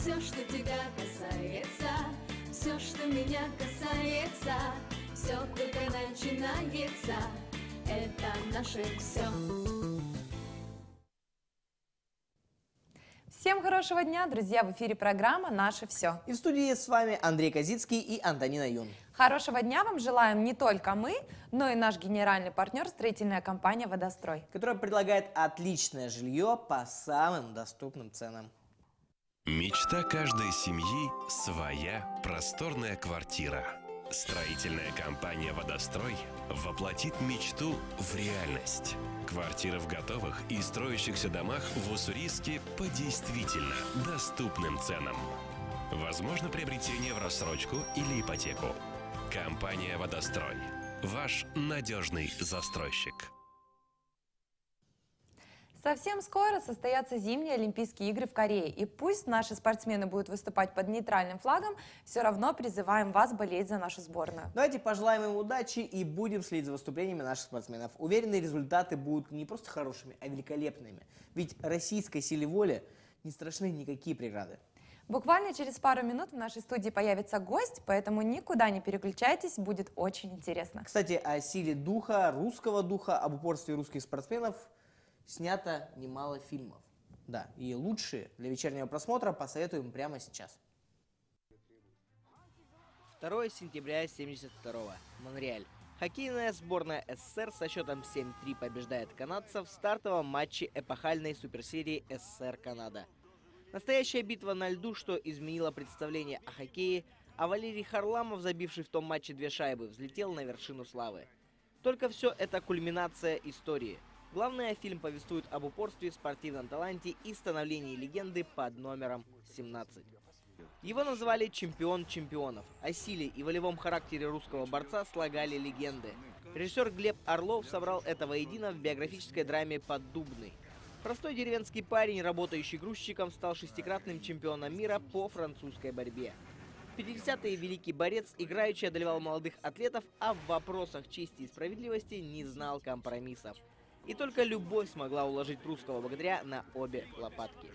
Все, что тебя касается, все, что меня касается, все только начинается. Это наше все. Всем хорошего дня, друзья! В эфире программа «Наше все». И в студии с вами Андрей Козицкий и Антонина Юн. Хорошего дня вам желаем не только мы, но и наш генеральный партнер строительная компания «Водострой». Которая предлагает отличное жилье по самым доступным ценам. Мечта каждой семьи – своя просторная квартира. Строительная компания «Водострой» воплотит мечту в реальность. Квартиры в готовых и строящихся домах в Уссурийске по действительно доступным ценам. Возможно приобретение в рассрочку или ипотеку. Компания «Водострой» – ваш надежный застройщик. Совсем скоро состоятся зимние Олимпийские игры в Корее. И пусть наши спортсмены будут выступать под нейтральным флагом, все равно призываем вас болеть за нашу сборную. Давайте пожелаем им удачи и будем следить за выступлениями наших спортсменов. Уверенные результаты будут не просто хорошими, а великолепными. Ведь российской силе воли не страшны никакие преграды. Буквально через пару минут в нашей студии появится гость, поэтому никуда не переключайтесь, будет очень интересно. Кстати, о силе духа, русского духа, об упорстве русских спортсменов снято немало фильмов. Да, и лучшие для вечернего просмотра посоветуем прямо сейчас. 2 сентября 72 Монреаль. Хоккейная сборная СССР со счетом 7-3 побеждает канадцев в стартовом матче эпохальной суперсерии СССР-Канада. Настоящая битва на льду, что изменило представление о хоккее, а Валерий Харламов, забивший в том матче две шайбы, взлетел на вершину славы. Только все это кульминация истории. Главное, фильм повествует об упорстве, спортивном таланте и становлении легенды под номером 17. Его называли «чемпион чемпионов». О силе и волевом характере русского борца слагали легенды. Режиссер Глеб Орлов собрал это воедино в биографической драме «Поддубный». Простой деревенский парень, работающий грузчиком, стал шестикратным чемпионом мира по французской борьбе. В 50-е великий борец, играющий одолевал молодых атлетов, а в вопросах чести и справедливости не знал компромиссов. И только любовь смогла уложить русского богатыря на обе лопатки.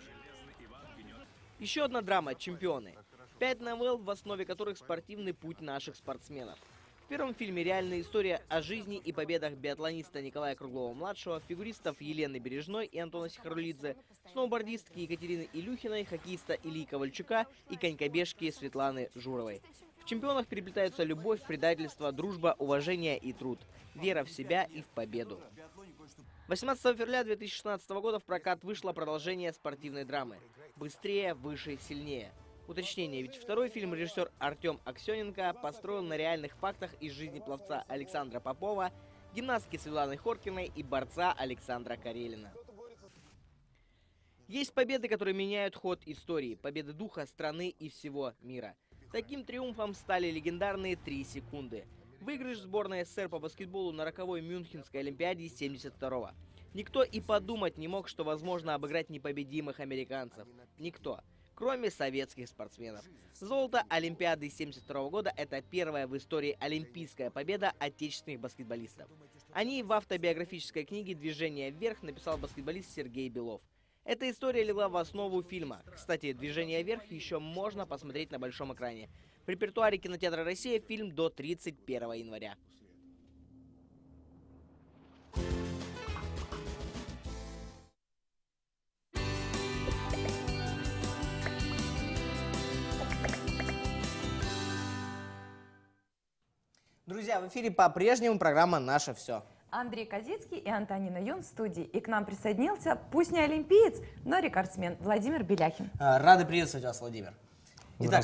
Еще одна драма «Чемпионы». Пять новелл, в основе которых спортивный путь наших спортсменов. В первом фильме реальная история о жизни и победах биатлониста Николая Круглова-младшего, фигуристов Елены Бережной и Антона Сихарулидзе, сноубордистки Екатерины Илюхиной, хоккеиста Ильи Ковальчука и конькобежки Светланы Журовой. В чемпионах переплетаются любовь, предательство, дружба, уважение и труд, вера в себя и в победу. 18 февраля 2016 года в прокат вышло продолжение спортивной драмы «Быстрее, выше, сильнее». Уточнение, ведь второй фильм режиссер Артем Аксененко построен на реальных фактах из жизни пловца Александра Попова, гимнастки Светланы Хоркиной и борца Александра Карелина. Есть победы, которые меняют ход истории, победы духа страны и всего мира. Таким триумфом стали легендарные три секунды – Выигрыш сборной СССР по баскетболу на роковой Мюнхенской Олимпиаде 72-го. Никто и подумать не мог, что возможно обыграть непобедимых американцев. Никто. Кроме советских спортсменов. Золото Олимпиады 72 года – это первая в истории олимпийская победа отечественных баскетболистов. О ней в автобиографической книге «Движение вверх» написал баскетболист Сергей Белов. Эта история легла в основу фильма. Кстати, «Движение вверх» еще можно посмотреть на большом экране. В репертуаре кинотеатра «Россия» фильм до 31 января. Друзья, в эфире по-прежнему программа «Наше все». Андрей Козицкий и Антонина Юн в студии. И к нам присоединился, пусть не олимпиец, но рекордсмен Владимир Беляхин. А, рады приветствовать вас, Владимир. Итак,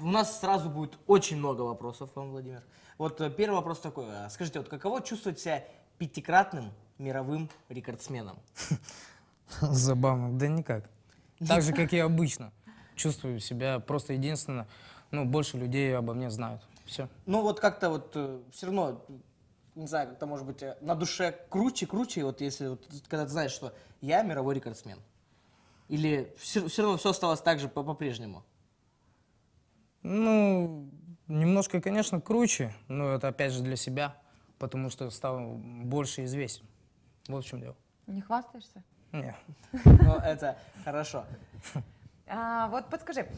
у нас сразу будет очень много вопросов к вам, Владимир. Вот э, первый вопрос такой. А скажите, вот каково чувствовать себя пятикратным мировым рекордсменом? Забавно. Да никак. Так же, как и обычно. Чувствую себя просто единственно, ну, больше людей обо мне знают. Все. Ну, вот как-то вот э, все равно, не знаю, как-то может быть э, на душе круче, круче, вот если вот, когда ты знаешь, что я мировой рекордсмен. Или все, все равно все осталось так же по-прежнему? Ну, немножко, конечно, круче, но это опять же для себя, потому что стал больше известен. Вот в чем дело. Не хвастаешься? Нет. Ну, это хорошо. А, вот подскажи,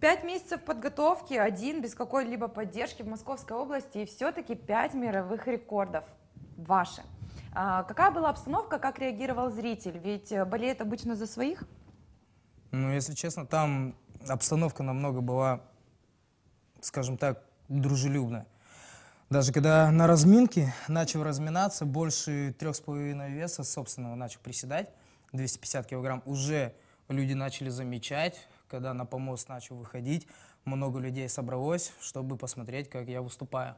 пять месяцев подготовки, один без какой-либо поддержки в Московской области и все-таки пять мировых рекордов ваши. А, какая была обстановка, как реагировал зритель? Ведь э, болеет обычно за своих. Ну, если честно, там обстановка намного была, скажем так, дружелюбная. Даже когда на разминке начал разминаться, больше трех с половиной веса собственного начал приседать, 250 килограмм, уже люди начали замечать, когда на помост начал выходить, много людей собралось, чтобы посмотреть, как я выступаю.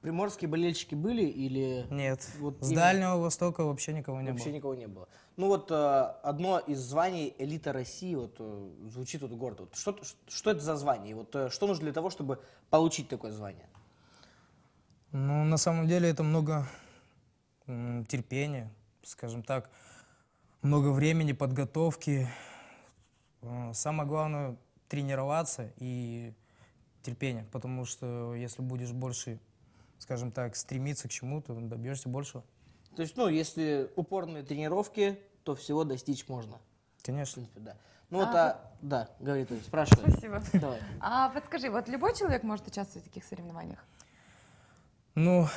Приморские болельщики были или Нет, Вот с именно- Дальнего Востока вообще никого не вообще было. никого не было? Ну вот э, одно из званий элита России вот э, звучит вот гордо. Вот что, что это за звание? Вот э, что нужно для того, чтобы получить такое звание? Ну, на самом деле это много терпения, скажем так, много времени, подготовки. Э, Самое главное тренироваться и терпение, потому что если будешь больше, скажем так, стремиться к чему-то, добьешься большего. То есть, ну, если упорные тренировки, то всего достичь можно. В Конечно. принципе, да. Ну вот, а, да, говорит, спрашивай. Спасибо. Давай. А подскажи, вот любой человек может участвовать в таких соревнованиях? Ну,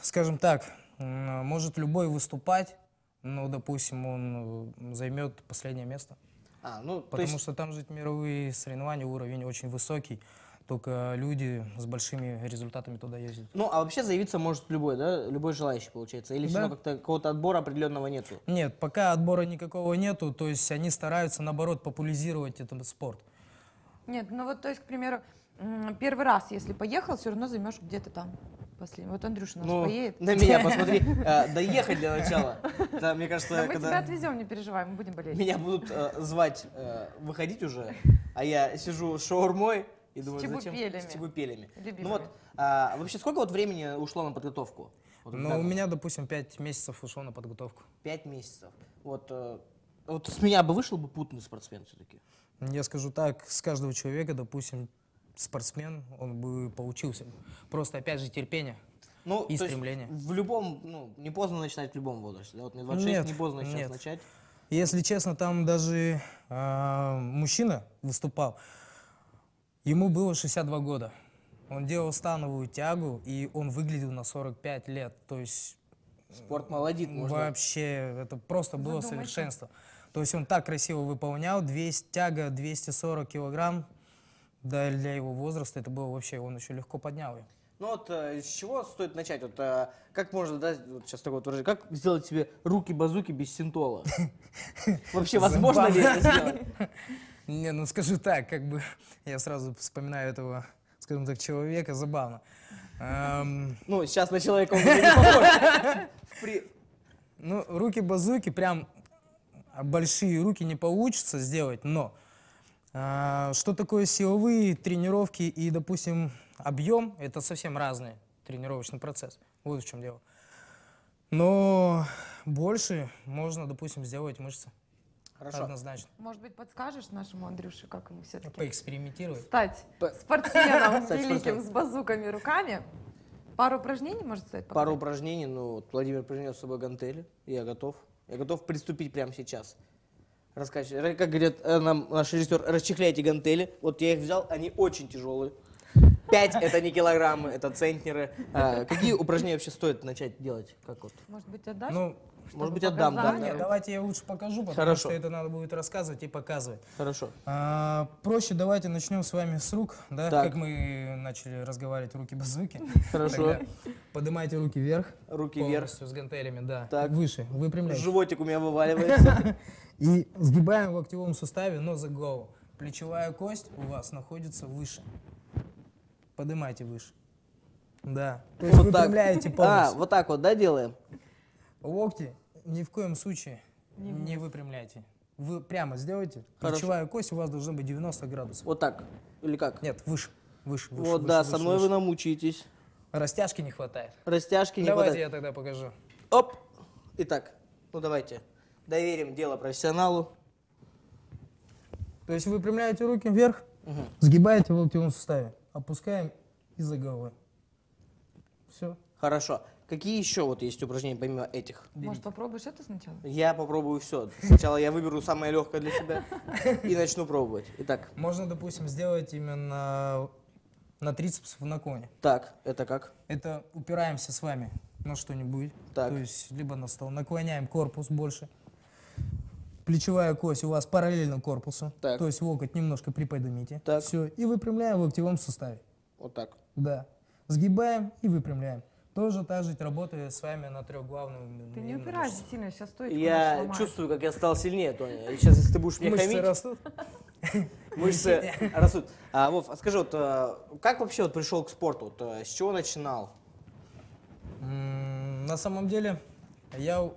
скажем так, может любой выступать, но, допустим, он э, займет последнее место. А, ну, то Потому есть, что там же мировые соревнования, уровень очень высокий. Только люди с большими результатами туда ездят. ну, а вообще заявиться может любой, да? Любой желающий, получается? Или все Да. равно как-то какого-то отбора определенного нету? Нет, пока отбора никакого нету, то есть они стараются, наоборот, популяризировать этот спорт. Нет, ну вот, то есть, к примеру, первый раз, если поехал, все равно займешь где-то там. Последний. Вот Андрюша у нас Ну, поедет. на меня посмотри. А, Доехать для начала. Да, мне кажется, Да мы тебя когда отвезем, не переживай, мы будем болеть. меня будут э, звать э, выходить уже, а я сижу с шаурмой и думаю, зачем? С чебупелями. Ну вот, а, вообще, сколько вот времени ушло на подготовку? Как у меня, допустим, 5 месяцев ушло на подготовку. Пять месяцев. Вот, э, вот с меня бы вышел бы путный спортсмен все-таки. Я скажу так, с каждого человека, допустим, спортсмен, он бы поучился. Просто, опять же, терпение. Ну, И то есть стремление. В любом, ну, не поздно начинать в любом возрасте. Да? Вот мне 26, Нет, не поздно сейчас нет. начать. Если честно, там даже а, мужчина выступал, ему было 62 года. Он делал становую тягу, и он выглядел на 45 лет. То есть Спорт молодит, можно. вообще это просто было Задумайся. совершенство. То есть он так красиво выполнял, 200, тяга 240 килограмм, да, для его возраста это было вообще, он еще легко поднял ее. Ну вот э, с чего стоит начать? Вот э, как можно, да, вот сейчас такое вот выражение, как сделать себе руки-базуки без синтола? Вообще возможно ли это сделать? Не, ну скажу так, как бы я сразу вспоминаю этого, скажем так, человека, забавно. Ну, сейчас на человека он не похож. Ну, руки-базуки, прям большие руки не получится сделать, но а, что такое силовые тренировки и, допустим, объем, это совсем разный тренировочный процесс. Вот в чем дело. Но больше можно, допустим, сделать мышцы. Хорошо. Однозначно. Может быть, подскажешь нашему Андрюше, как ему все-таки Поэкспериментировать. стать По- спортсменом великим с базуками руками? Пару упражнений, может, стоит Пару упражнений, ну, вот Владимир принес с собой гантели, я готов. Я готов приступить прямо сейчас. Раскачивать. Ра- Как говорит э, нам наш режиссер, расчехляйте гантели. Вот я их взял, они очень тяжелые. Пять это не килограммы, это центнеры. А, какие упражнения вообще стоит начать делать? Как вот? Может быть, отдашь? Ну, Может быть, отдам, да. нет, давай. давайте я лучше покажу, потому Хорошо. что это надо будет рассказывать и показывать. Хорошо. А, проще давайте начнем с вами с рук, да, Так. как мы начали разговаривать руки-базуки. Хорошо. Тогда Поднимайте руки вверх. Руки вверх. с гантелями, да. Так. Выше, выпрямляйте. Животик у меня вываливается. И сгибаем в локтевом суставе, но за голову. Плечевая кость у вас находится выше. Поднимайте выше. Да. То есть Вот так. выпрямляете А, полностью. вот так вот, да, делаем? Локти ни в коем случае не, выпрямляйте. Вы прямо сделайте. Хорошо. Плечевая кость у вас должна быть 90 градусов. Вот так. Или как? Нет, выше. Выше, выше, Вот, выше, да, выше, со мной выше. вы намучаетесь. Растяжки не хватает. Растяжки не Давайте хватает. я тогда покажу. Оп. Итак, ну давайте. Доверим дело профессионалу. То есть выпрямляете руки вверх, сгибаете в локтевом суставе, опускаем из-за головы. Все. Хорошо. Какие еще вот есть упражнения помимо этих? Может, попробуешь это сначала? Я попробую все. Сначала я выберу самое легкое для себя и начну пробовать. Итак, Можно, допустим, сделать именно на трицепс в наклоне. так, это как? Это упираемся с вами на что-нибудь. Так. То есть либо на стол. Наклоняем корпус больше. Плечевая кость у вас параллельно корпусу. Так. То есть локоть немножко приподнимите. Так. Все. И выпрямляем в локтевом суставе. Вот так. Да. Сгибаем и выпрямляем. Тоже так же работая с вами на трехглавную Ты не упирайся сильно, сейчас стоит. Я чувствую, как я стал сильнее, Тоня. И Сейчас, если ты будешь мне Мышцы хамить, растут. мышцы растут. А, Вов, а скажи, вот, э, как вообще вот пришел к спорту? Вот, э, с чего начинал? На самом деле, я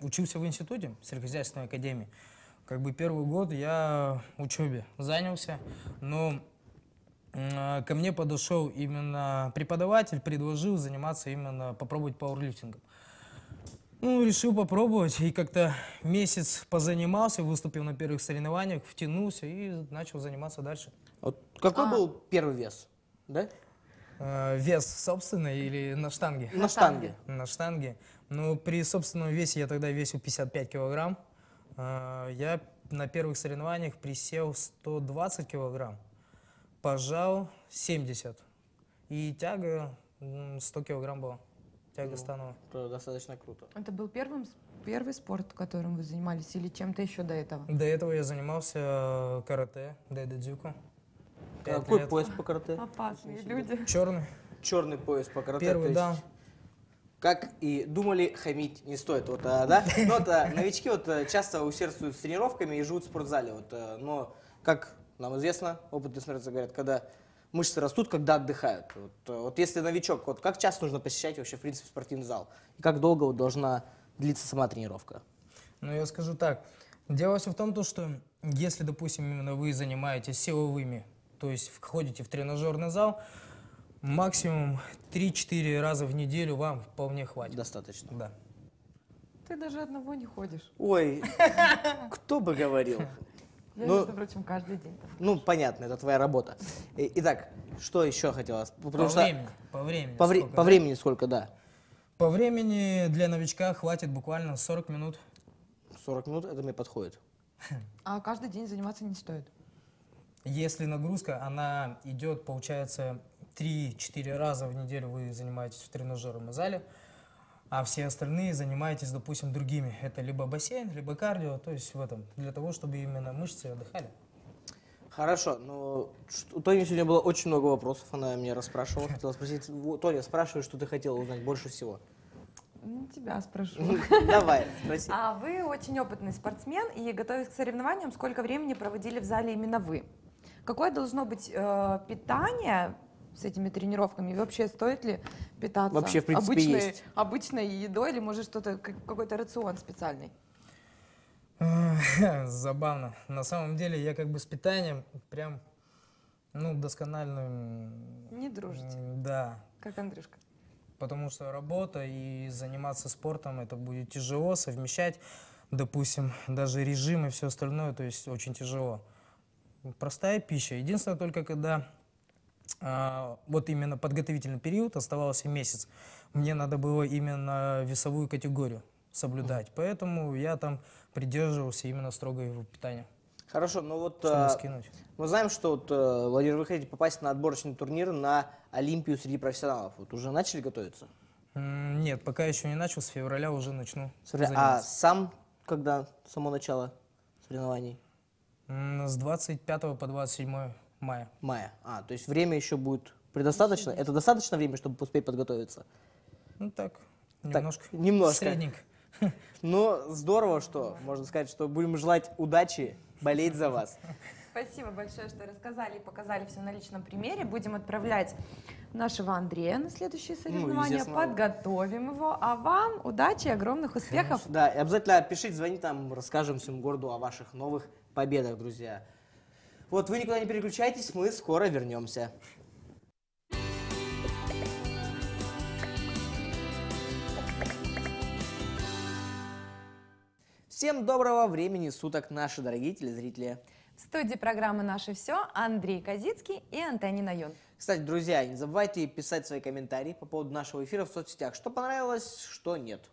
учился в институте сельскохозяйственной академии. Как бы первый год я учебе занялся, но ко мне подошел именно преподаватель, предложил заниматься именно, попробовать пауэрлифтингом. Ну, решил попробовать, и как-то месяц позанимался, выступил на первых соревнованиях, втянулся и начал заниматься дальше. Вот какой А. был первый вес? Да? Э, Вес собственный или на штанге? На штанге. На штанге. Ну, при собственном весе я тогда весил 55 килограмм. А, Я на первых соревнованиях присел 120 килограмм, пожал 70. И тяга м, 100 килограмм была. Тяга становая. Это достаточно круто. Это был первым, первый спорт, которым вы занимались, или чем-то еще до этого? До этого я занимался э, карате, дайдадзюку. Пять Какой лет. пояс по карате? Опасные люди. Черный. Черный пояс по карате. Первый, есть да. Как и думали, хамить не стоит, вот, а, да? Но вот, а, новички вот а, часто усердствуют с тренировками и живут в спортзале, вот, а, но, как нам известно, опытные смертцы говорят, когда мышцы растут, когда отдыхают. Вот, а, вот если новичок, вот как часто нужно посещать вообще, в принципе, спортивный зал? И как долго вот должна длиться сама тренировка? Ну, я скажу так. Дело все в том, то, что если, допустим, именно вы занимаетесь силовыми, то есть входите в тренажерный зал, максимум 3-4 раза в неделю вам вполне хватит. Достаточно. Да. Ты даже одного не ходишь. Ой, кто бы говорил? Я, Ну- между прочим, каждый день там. Ну, понятно, это твоя работа. И- Итак, что еще хотелось? По что времени. По времени. по, вре- сколько, по да? времени сколько, да? По времени для новичка хватит буквально 40 минут. 40 минут, это мне подходит. А каждый день заниматься не стоит. Если нагрузка, она идет, получается, 3-4 раза в неделю вы занимаетесь в тренажерном зале, а все остальные занимаетесь, допустим, другими. Это либо бассейн, либо кардио, то есть в этом, для того, чтобы именно мышцы отдыхали. Хорошо, но ш- у Тони сегодня было очень много вопросов, она меня расспрашивала. Хотела спросить, Тоня, спрашивай, что ты хотела узнать больше всего. Ну, тебя спрошу. Давай, спроси. А вы очень опытный спортсмен, и готовясь к соревнованиям, сколько времени проводили в зале именно вы? Какое должно быть э, питание с этими тренировками? И вообще стоит ли питаться Вообще, в принципе, обычной, есть. обычной едой или может что-то как- какой-то рацион специальный? Забавно. На самом деле я как бы с питанием прям, ну, досконально... Не дружите, Да, как Андрюшка. потому что работа и заниматься спортом это будет тяжело совмещать, допустим, даже режим и все остальное, то есть очень тяжело. Простая пища. Единственное только когда вот именно подготовительный период оставался месяц, мне надо было именно весовую категорию соблюдать, поэтому я там придерживался именно строгого питания, Хорошо, ну вот а, скинуть. мы знаем, что вот, э, Владимир, вы хотите попасть на отборочный турнир на Олимпию среди профессионалов. Вот уже начали готовиться? Нет, пока еще не начал, с февраля уже начну Смотри, а сам когда само начало соревнований? С 25 по 27 мая. Мая. А, то есть время еще будет предостаточно? Это достаточно время, чтобы успеть подготовиться? Ну так, Так, немножко. немножко. Средненько. Но здорово, что, можно сказать, что будем желать удачи, болеть за вас. Спасибо большое, что рассказали и показали все на личном примере. Будем отправлять нашего Андрея на следующие соревнования, естественно. подготовим его. А вам удачи и огромных успехов. Да, и обязательно пишите, звоните нам, расскажем всему городу о ваших новых победах, друзья. Вот вы никуда не переключайтесь, мы скоро вернемся. Всем доброго времени суток, наши дорогие телезрители. В студии программы «Наше все» Андрей Козицкий и Антонина Юн. Кстати, друзья, не забывайте писать свои комментарии по поводу нашего эфира в соцсетях. Что понравилось, что нет.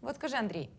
Вот скажи, Андрей,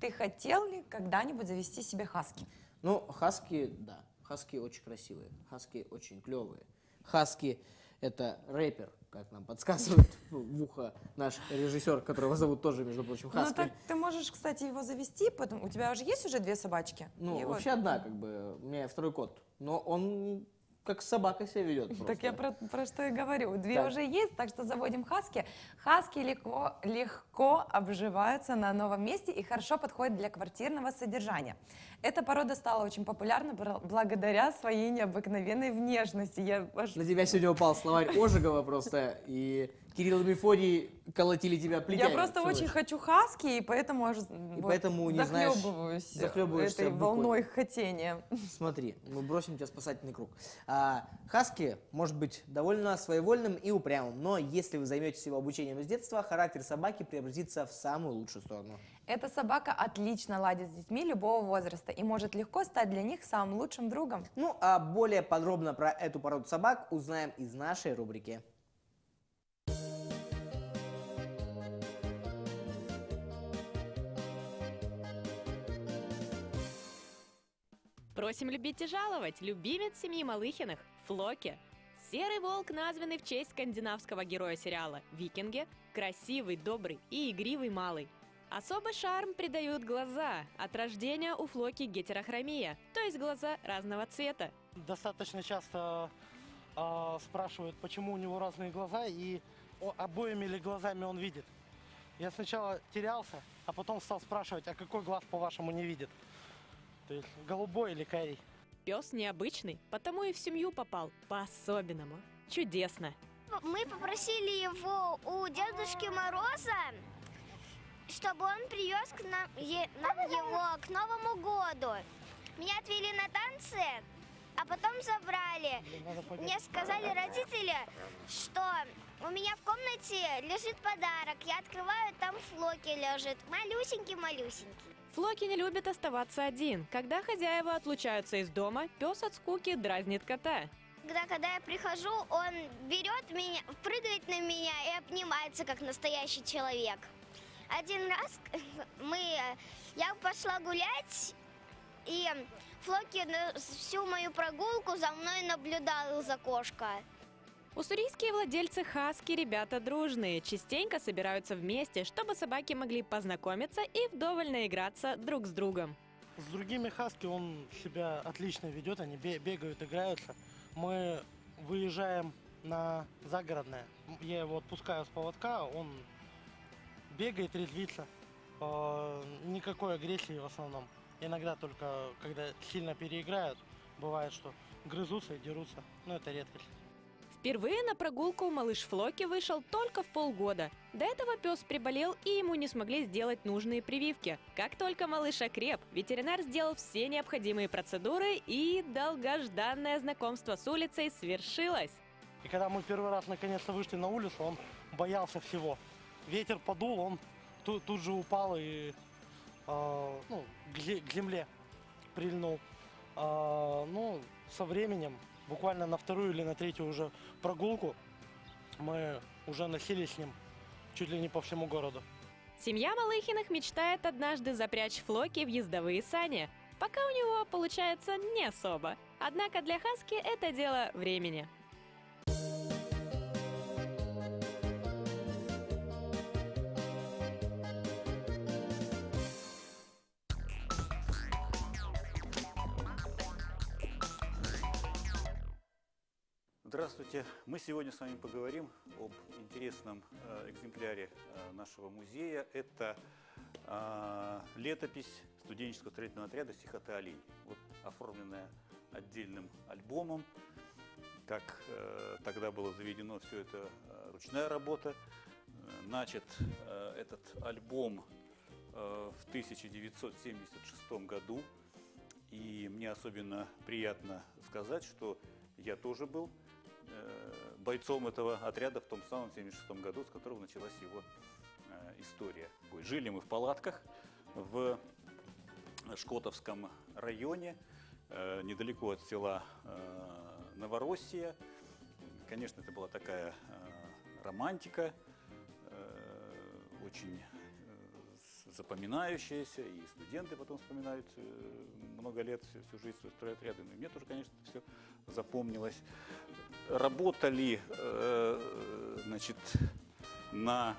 ты хотел ли когда-нибудь завести себе хаски? Ну, хаски, да. Хаски очень красивые. Хаски очень клевые. Хаски – это рэпер, как нам подсказывает в ухо наш режиссер, которого зовут тоже, между прочим, Ну, Хаски. так ты можешь, кстати, его завести, потом у тебя уже есть уже две собачки? Ну, И вот- вообще одна, как бы, у меня второй кот. Но он как собака себя ведет Так я просто. про, про что и говорю. Две Так. уже есть, так что заводим хаски. Хаски легко, легко обживаются на новом месте и хорошо подходят для квартирного содержания. Эта порода стала очень популярна благодаря своей необыкновенной внешности. Я аж- На тебя сегодня упал словарь Ожегова просто, и Кирилл и Мефодий колотили тебя плетями. Я просто очень хочу хаски, и поэтому аж вот поэтому не знаешь- захлебываюсь захлебываешься этой буквой. волной хотения. Смотри, мы бросим тебя в спасательный круг. А, хаски может быть довольно своевольным и упрямым, но если вы займетесь его обучением с детства, характер собаки преобразится в самую лучшую сторону. Эта собака отлично ладит с детьми любого возраста и может легко стать для них самым лучшим другом. Ну, а более подробно про эту породу собак узнаем из нашей рубрики. Просим любить и жаловать любимец семьи Малыхиных Флоки. Серый волк, названный в честь скандинавского героя сериала «Викинги», красивый, добрый и игривый малый. Особый шарм придают глаза. От рождения у Флоки гетерохромия, то есть глаза разного цвета. Достаточно часто а, спрашивают, почему у него разные глаза и обоими ли глазами он видит. Я сначала терялся, а потом стал спрашивать, а какой глаз, по-вашему, не видит? То есть голубой или карий? Пес необычный, потому и в семью попал по-особенному. Чудесно. Мы попросили его у Дедушки Мороза, чтобы он привез к нам, е- нам его к Новому году. Меня отвели на танцы, а потом забрали. Мне сказали родители, что у меня в комнате лежит подарок. Я открываю, там Флоки лежит. Малюсенький-малюсенький. Флоки не любит оставаться один. Когда хозяева отлучаются из дома, пес от скуки дразнит кота. Когда, когда я прихожу, он берет меня, прыгает на меня и обнимается, как настоящий человек. Один раз мы, я пошла гулять, и Флоки всю мою прогулку за мной наблюдал из окошка. Уссурийские владельцы хаски ребята дружные, частенько собираются вместе, чтобы собаки могли познакомиться и вдоволь наиграться друг с другом. С другими хаски он себя отлично ведет, они бе- бегают, играются. Мы выезжаем на загородное. Я его отпускаю с поводка, он бегает, резвится. Э, Никакой агрессии в основном. Иногда только, когда сильно переиграют, бывает, что грызутся и дерутся. Но это редкость. Впервые на прогулку малыш Флоки вышел только в полгода. До этого пес приболел и ему не смогли сделать нужные прививки. Как только малыш окреп, ветеринар сделал все необходимые процедуры и долгожданное знакомство с улицей свершилось. И когда мы первый раз наконец-то вышли на улицу, он боялся всего. Ветер подул, он ту- тут же упал и э, ну, к, зе- к земле прильнул. А, ну, со временем, буквально на вторую или на третью уже прогулку, мы уже носились с ним чуть ли не по всему городу. Семья Малыхиных мечтает однажды запрячь Флоки в ездовые сани. Пока у него получается не особо. Однако для Хаски это дело времени. Здравствуйте. Мы сегодня с вами поговорим об интересном э, экземпляре э, нашего музея. Это э, летопись студенческого строительного отряда «Стихоты олень». Вот, оформленная отдельным альбомом. Как тогда было заведено все это ручная работа. Начат этот альбом в 1976 году. И мне особенно приятно сказать, что я тоже был бойцом этого отряда в том самом 76 году, с которого началась его э, история. Жили мы в палатках в Шкотовском районе, э, недалеко от села Новороссия. Конечно, это была такая романтика, очень запоминающаяся, и студенты потом вспоминают много лет, всю, всю жизнь свой стройотряды. Ну, и мне тоже, конечно, все запомнилось. Работали, значит, на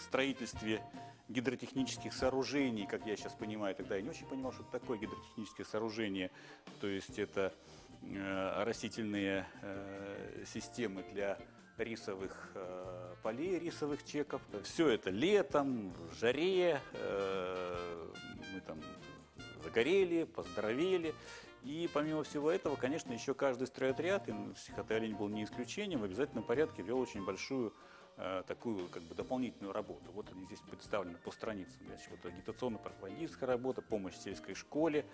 строительстве гидротехнических сооружений, как я сейчас понимаю, тогда я не очень понимал, что это такое гидротехническое сооружение. То есть это э, растительные э, системы для рисовых э, полей, рисовых чеков. Все это летом, в жаре, мы там загорели, поздоровели. И помимо всего этого, конечно, еще каждый стройотряд, и психотеолень был не исключением, в обязательном порядке вел очень большую Э, такую как бы дополнительную работу. Вот они здесь представлены по страницам. Значит, вот агитационно-пропагандистская работа, помощь сельской школе.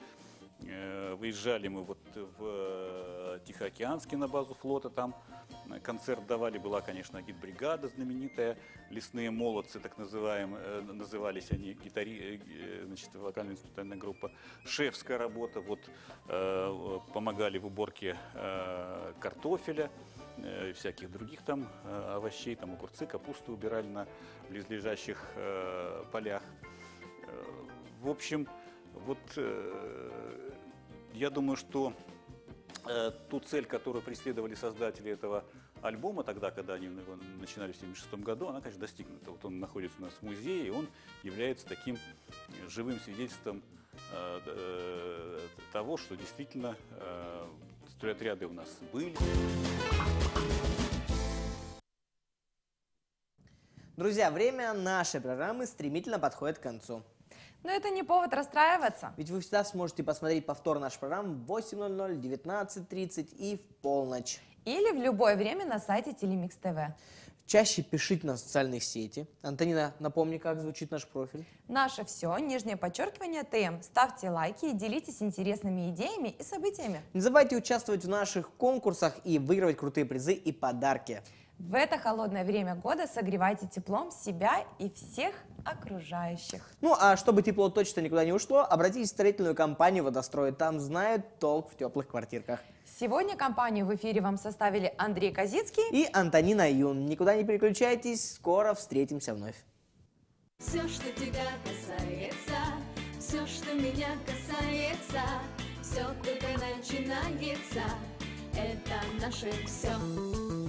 Э, выезжали мы вот в э, Тихоокеанский на базу флота, там концерт давали, была, конечно, агитбригада знаменитая, лесные молодцы, так называемые, назывались они, гитари, значит, вокально-инструментальная группа. Шефская работа, вот помогали в уборке картофеля. Э, всяких других там э, овощей, там огурцы, капусту убирали на близлежащих э, полях. В общем, вот я думаю, что ту цель, которую преследовали создатели этого альбома тогда, когда они его начинали в 1976 году, она, конечно, достигнута. Вот он находится у нас в музее, и он является таким живым свидетельством того, что действительно стройотряды у нас были. Друзья, время нашей программы стремительно подходит к концу. Но это не повод расстраиваться. Ведь вы всегда сможете посмотреть повтор нашей программы в 8.00, 19.30 и в полночь. Или в любое время на сайте Телемикс ТВ. Чаще пишите на социальных сети. Антонина, напомни, как звучит наш профиль. Наше все, нижнее подчеркивание, ТМ. Ставьте лайки и делитесь интересными идеями и событиями. Не забывайте участвовать в наших конкурсах и выигрывать крутые призы и подарки. В это холодное время года согревайте теплом себя и всех окружающих. Ну а чтобы тепло точно никуда не ушло, обратитесь в строительную компанию «Водострой». Там знают толк в теплых квартирках. Сегодня компанию в эфире вам составили Андрей Козицкий и Антонина Юн. Никуда не переключайтесь, скоро встретимся вновь. Все, что тебя касается, все, что меня касается, все только начинается, это наше все.